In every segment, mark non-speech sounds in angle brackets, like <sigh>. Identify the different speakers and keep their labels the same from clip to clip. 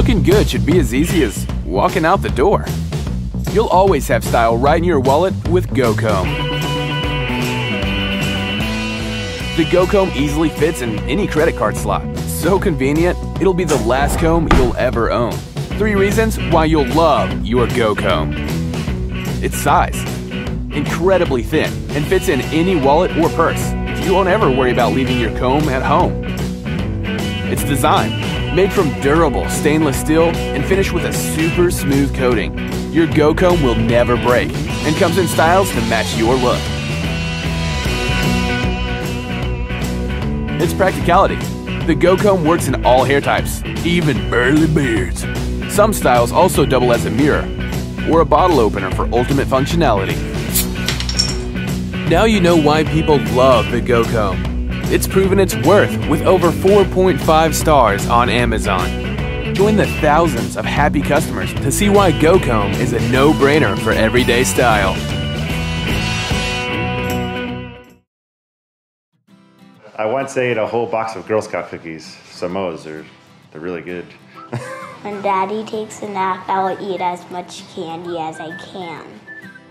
Speaker 1: looking good should be as easy as walking out the door. You'll always have style right in your wallet with GoComb. The GoComb easily fits in any credit card slot. So convenient, it'll be the last comb you'll ever own. Three reasons why you'll love your GoComb. Its size. Incredibly thin and fits in any wallet or purse. You won't ever worry about leaving your comb at home. Its design. Made from durable stainless steel and finished with a super smooth coating. Your GoComb will never break and comes in styles to match your look. Its practicality. The GoComb works in all hair types, even burly beards. Some styles also double as a mirror or a bottle opener for ultimate functionality. Now you know why people love the GoComb. It's proven its worth with over 4.5 stars on Amazon. Join the thousands of happy customers to see why GoComb is a no-brainer for everyday style.
Speaker 2: I once ate a whole box of Girl Scout cookies. Samoas, they're, they're really good. <laughs>
Speaker 3: When Daddy takes a nap, I will eat as much candy as I can.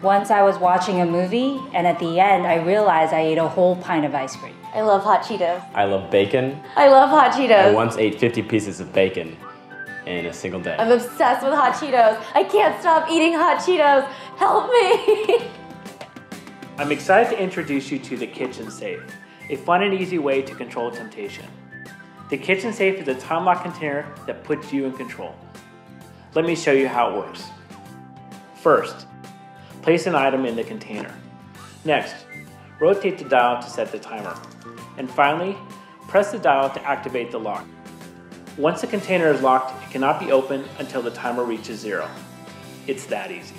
Speaker 4: Once I was watching a movie, and at the end, I realized I ate a whole pint of ice cream.
Speaker 5: I love hot Cheetos.
Speaker 6: I love bacon.
Speaker 5: I love hot Cheetos.
Speaker 6: I once ate 50 pieces of bacon in a single day.
Speaker 5: I'm obsessed with hot Cheetos. I can't stop eating hot Cheetos. Help me. <laughs>
Speaker 7: I'm excited to introduce you to the Kitchen Safe, a fun and easy way to control temptation. The Kitchen Safe is a time lock container that puts you in control. Let me show you how it works. First, place an item in the container. Next, rotate the dial to set the timer. And finally, press the dial to activate the lock. Once the container is locked, it cannot be opened until the timer reaches zero. It's that easy.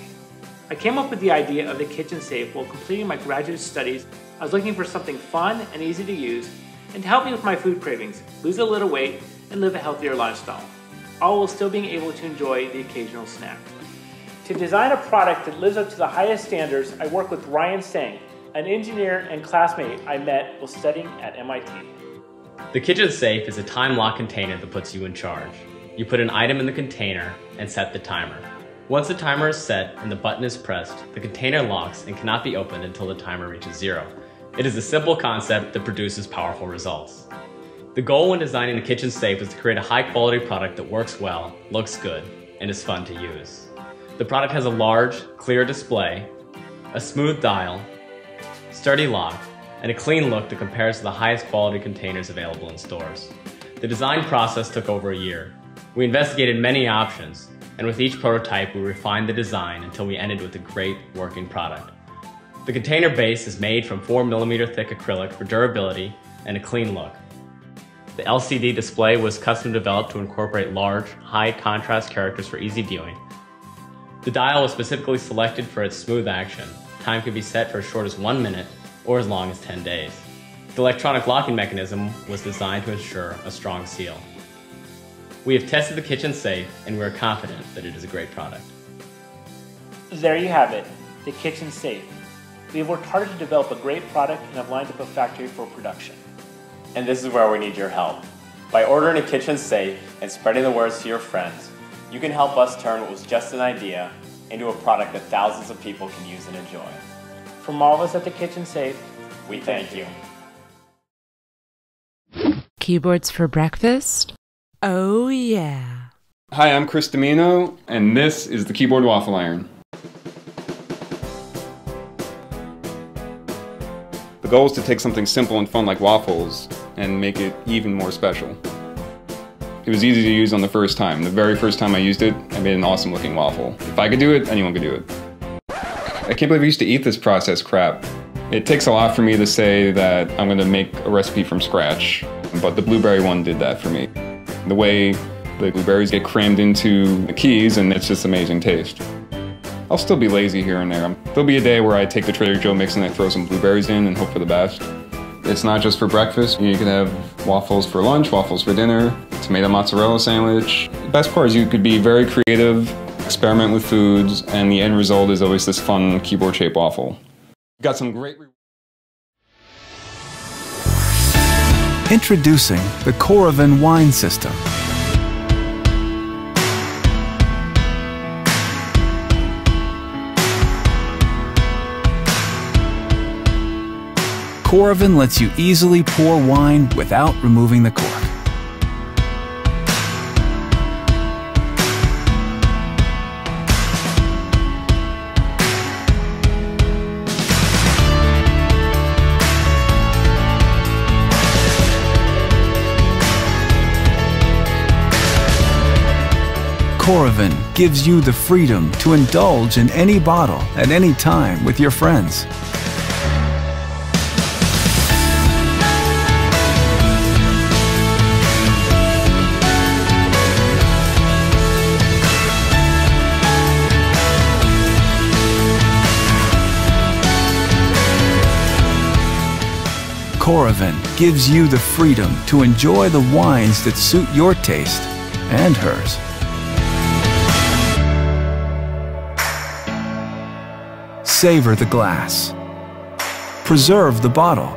Speaker 7: I came up with the idea of the kitchen safe while completing my graduate studies. I was looking for something fun and easy to use and to help me with my food cravings, lose a little weight, and live a healthier lifestyle, all while still being able to enjoy the occasional snack. To design a product that lives up to the highest standards, I work with Ryan Sang, an engineer and classmate I met while studying at MIT.
Speaker 6: The kitchen safe is a time lock container that puts you in charge. You put an item in the container and set the timer. Once the timer is set and the button is pressed, the container locks and cannot be opened until the timer reaches zero. It is a simple concept that produces powerful results. The goal when designing the kitchen safe is to create a high quality product that works well, looks good, and is fun to use. The product has a large, clear display, a smooth dial, sturdy lock, and a clean look that compares to the highest quality containers available in stores. The design process took over a year. We investigated many options, and with each prototype we refined the design until we ended with a great working product. The container base is made from 4mm thick acrylic for durability and a clean look. The LCD display was custom developed to incorporate large, high contrast characters for easy viewing. The dial was specifically selected for its smooth action. Time can be set for as short as one minute or as long as 10 days. The electronic locking mechanism was designed to ensure a strong seal. We have tested the kitchen safe and we are confident that it is a great product.
Speaker 7: There you have it, the kitchen safe. We have worked hard to develop a great product and have lined up a factory for production.
Speaker 6: And this is where we need your help. By ordering a kitchen safe and spreading the words to your friends, you can help us turn what was just an idea into a product that thousands of people can use and enjoy.
Speaker 7: From all of us at the Kitchen Safe,
Speaker 6: We thank you.
Speaker 8: Keyboards for breakfast? Oh, yeah.
Speaker 9: Hi, I'm Chris Domino, and this is the Keyboard Waffle Iron. The goal is to take something simple and fun like waffles and make it even more special. It was easy to use on the first time. The very first time I used it, I made an awesome looking waffle. If I could do it, anyone could do it. I can't believe I used to eat this processed crap. It takes a lot for me to say that I'm gonna make a recipe from scratch, but the blueberry one did that for me. The way the blueberries get crammed into the keys, and it's just amazing taste. I'll still be lazy here and there. There'll be a day where I take the Trader Joe mix and I throw some blueberries in and hope for the best. It's not just for breakfast. You can have waffles for lunch, waffles for dinner, tomato mozzarella sandwich. The best part is you could be very creative, experiment with foods, and the end result is always this fun keyboard shaped waffle. Got some great.
Speaker 10: Introducing the Coravin wine system. Coravin lets you easily pour wine without removing the cork. Coravin gives you the freedom to indulge in any bottle at any time with your friends. Coravin gives you the freedom to enjoy the wines that suit your taste and hers. Savor the glass. Preserve the bottle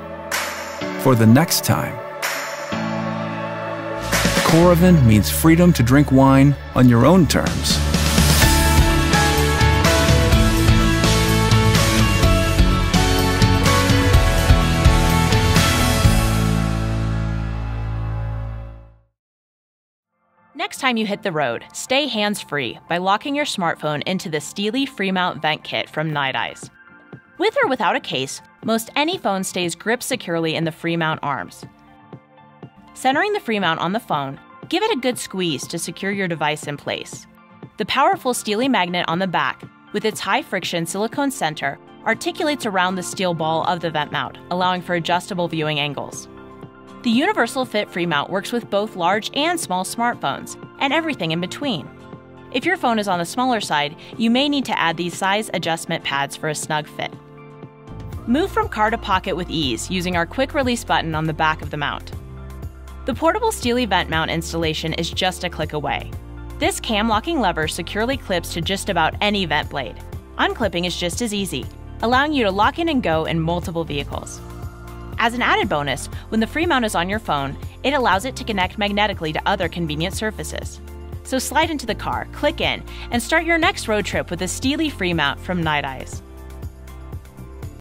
Speaker 10: for the next time. Coravin means freedom to drink wine on your own terms.
Speaker 11: Next time you hit the road, stay hands free by locking your smartphone into the Steelie Freemount Vent Kit from Nite Ize. With or without a case, most any phone stays gripped securely in the Freemount arms. Centering the Freemount on the phone, give it a good squeeze to secure your device in place. The powerful Steelie magnet on the back, with its high friction silicone center, articulates around the steel ball of the vent mount, allowing for adjustable viewing angles. The Universal Fit Freemount works with both large and small smartphones, and everything in between. If your phone is on the smaller side, you may need to add these size adjustment pads for a snug fit. Move from car to pocket with ease using our quick release button on the back of the mount. The portable Steelie vent mount installation is just a click away. This cam locking lever securely clips to just about any vent blade. Unclipping is just as easy, allowing you to lock in and go in multiple vehicles. As an added bonus, when the Freemount is on your phone, it allows it to connect magnetically to other convenient surfaces. So slide into the car, click in, and start your next road trip with a Steelie Freemount from Nite Ize.